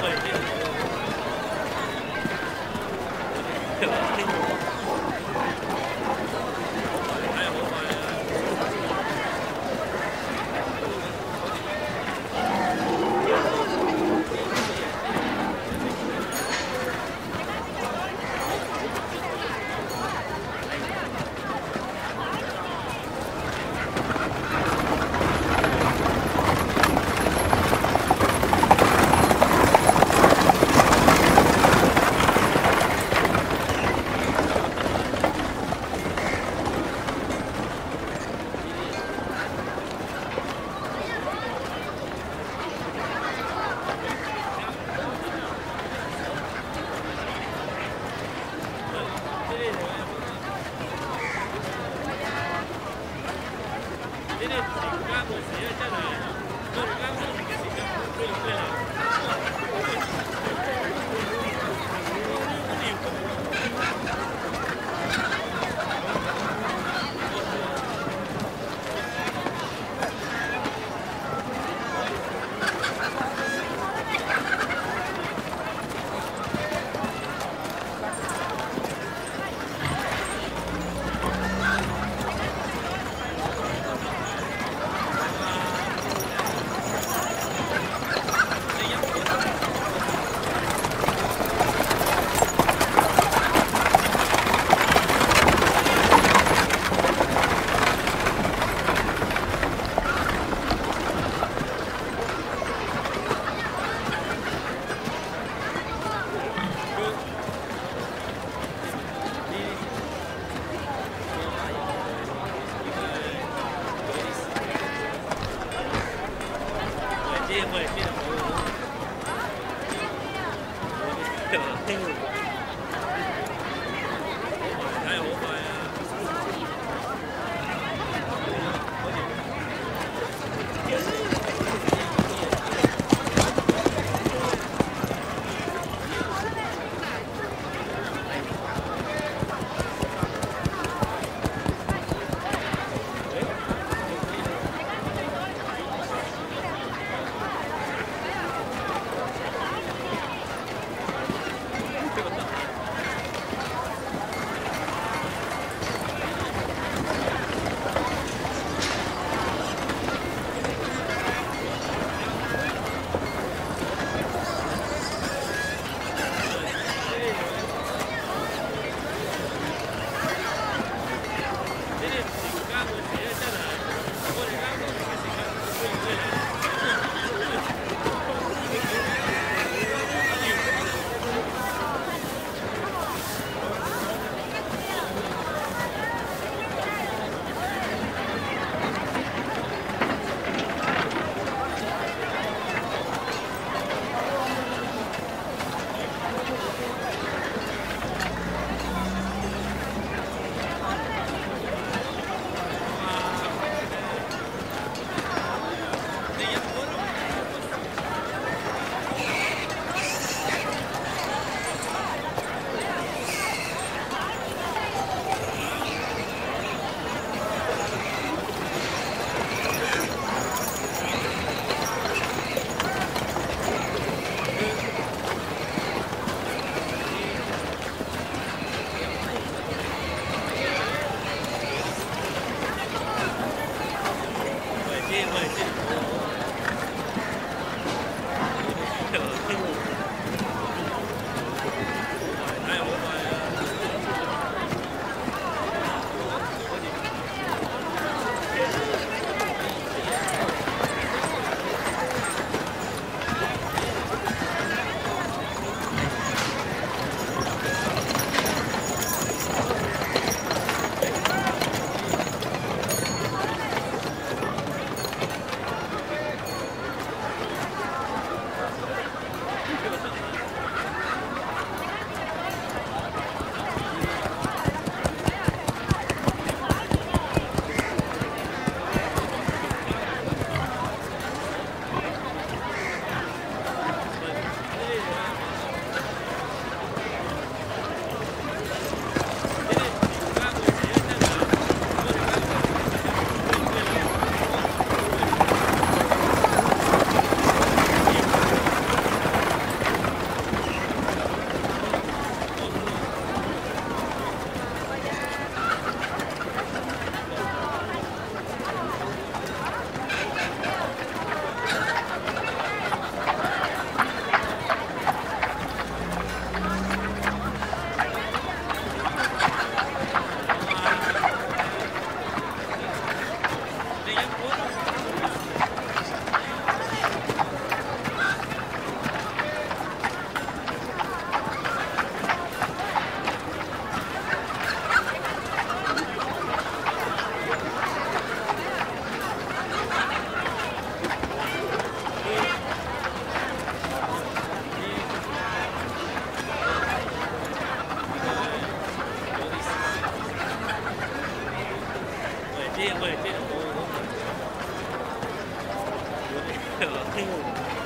对对对。种，对吧？よ。